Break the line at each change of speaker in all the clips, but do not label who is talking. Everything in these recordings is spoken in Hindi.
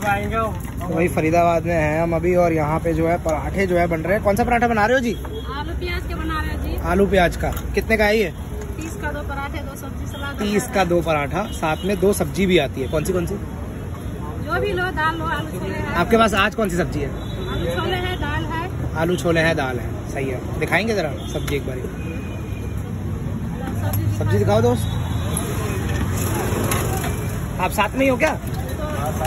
तो वही फरीदाबाद में है हम अभी और यहाँ पे जो है पराठे जो है बन रहे हैं। कौन सा पराठा बना रहे हो जी?
आलू प्याज के बना रहे हैं जी।
आलू प्याज का। कितने का है ये?
तीस का दो पराठे दो सब्ज़ी सलाद
तीस का दो पराठा साथ में दो सब्ज़ी भी आती है। कौन सी कौन सी?
जो भी लो दाल लो आलू छोले
आपके पास आज कौन सी सब्ज़ी है?
आलू छोले है दाल है।
आलू छोले हैं दाल है। सही है। दिखाएँगे जरा सब्ज़ी एक बार।
सब्ज़ी
सब्ज़ी दिखाओ दोस्त। आप साथ में ही हो क्या?
तो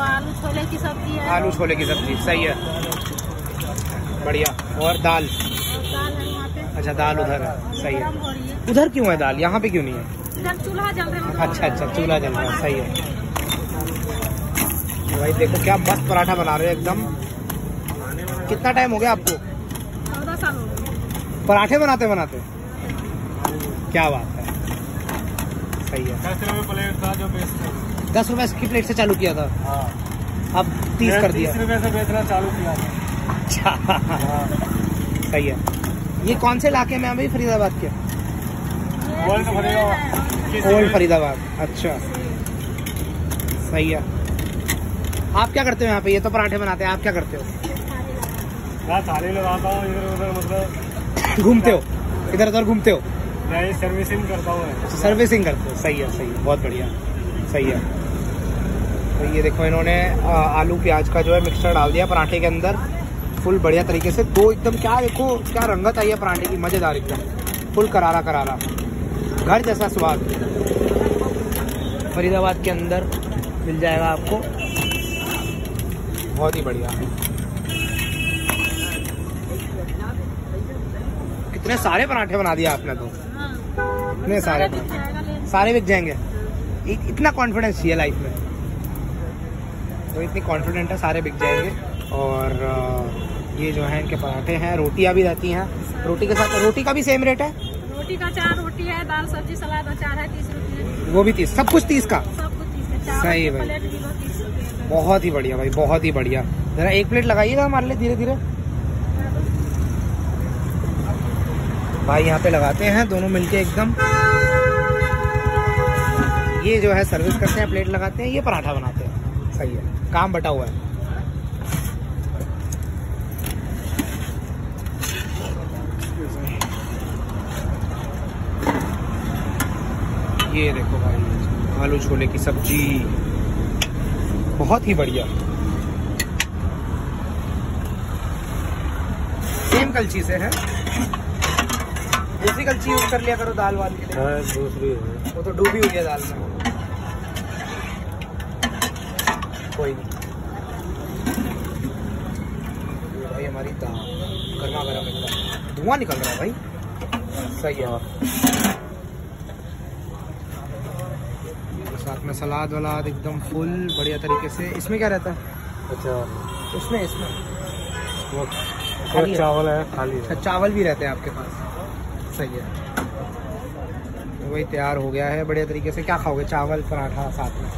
आलू छोले की सब्ज़ी है।
आलू छोले की सब्ज़ी सही है। बढ़िया। और दाल? अच्छा दाल उधर है। सही है। उधर क्यों है दाल? यहाँ पे क्यों नहीं है?
चूल्हा जल रहा है
अच्छा अच्छा चूल्हा जल रहा है सही है। भाई देखो क्या मस्त पराठा बना रहे हो एकदम। कितना टाइम हो गया आपको?
हो
पराठे बनाते बनाते क्या बात है। सही है।
दस रुपए प्लेट था जो बेचते
दस रुपए की प्लेट से चालू किया था।
हाँ।
अब तीस कर दिया।
तीस रुपए से बेचना चालू किया था।
अच्छा।
हाँ।
सही है। ये कौन से इलाके में अभी फरीदाबाद के?
ओल्ड फरीदाबाद।
ओल्ड फरीदाबाद। अच्छा। सही है। आप क्या करते हो यहाँ पे? ये तो पराठे बनाते हैं। आप क्या करते हो?
मैं थाली लगाता हूँ इधर उधर मतलब।
घूमते हो? इधर उधर घूमते हो?
सर्विसिंग करता हूँ।
सर्विसिंग करते हो। सही है सही है। बहुत बढ़िया। सही है। तो ये देखो इन्होंने आलू, प्याज का जो है मिक्सचर डाल दिया पराठे के अंदर। फुल बढ़िया तरीके से। दो एकदम क्या देखो, क्या रंगत आई है पराठे की। मज़ेदार एकदम। फुल करारा करारा। घर जैसा स्वाद। फरीदाबाद के अंदर मिल जाएगा आपको। बहुत ही बढ़िया। कितने सारे पराठे बना दिए आपने तो।
हाँ
इतने सारे
बिक
सारे बिक जाएँगे। इतना कॉन्फिडेंस चाहिए लाइफ में। तो इतनी कॉन्फिडेंट है सारे बिक जाएँगे। और ये जो है इनके पराठे हैं रोटियाँ भी रहती हैं। रोटी के साथ रोटी का भी सेम रेट है?
रोटी का चार रोटी है दाल सब्ज़ी सलाद अचार है तीस रुपये
वो भी तीस। सब कुछ तीस का?
सब कुछ तीस है
सही भाई। बहुत ही बढ़िया भाई बहुत ही बढ़िया। जरा एक प्लेट लगाइएगा हमारे लिए धीरे धीरे भाई यहाँ पे लगाते हैं, दोनों मिलके एकदम। ये जो है सर्विस करते हैं प्लेट लगाते हैं, ये पराठा बनाते हैं। सही है, काम बटा हुआ है। ये देखो भाई, आलू छोले की सब्ज़ी। बहुत ही बढ़िया। सेम कलची से है। दूसरी कलची यूज़ कर लिया करो दाल वाल के लिए।
हाँ दूसरी है।
वो तो डूबी हुई है दाल में। कोई नहीं। भाई हमारी दाल गर्मा गर्म एकदम। धुआँ निकल रहा है भाई। सही है। साथ में सलाद वलाद एकदम फुल बढ़िया तरीके से। इसमें क्या रहता है?
अच्छा।
इसमें इसमें।
वो चावल है खाली
अच्छा
है
चावल भी रहते हैं आपके पास। सही है। तो वही तैयार हो गया है बढ़िया तरीके से। क्या खाओगे? चावल पराठा साथ में।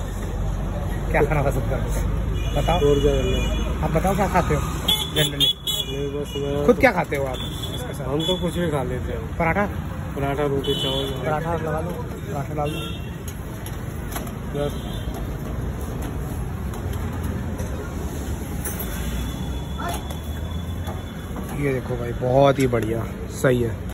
क्या खाना पसंद करोगे बताओ? आप बताओ क्या खाते हो जनरली खुद क्या खाते हो आप इसके साथ?
हम तो कुछ भी खा लेते हैं।
पराठा?
पराठा रोटी चावल।
पराठा लगा लो। पराठा डाल दो। ये देखो भाई बहुत ही बढ़िया। सही है।